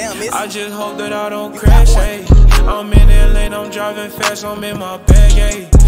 Damn. I just hope that I don't crash, ayy. I'm in LA, I'm driving fast, I'm in my bag, ayy.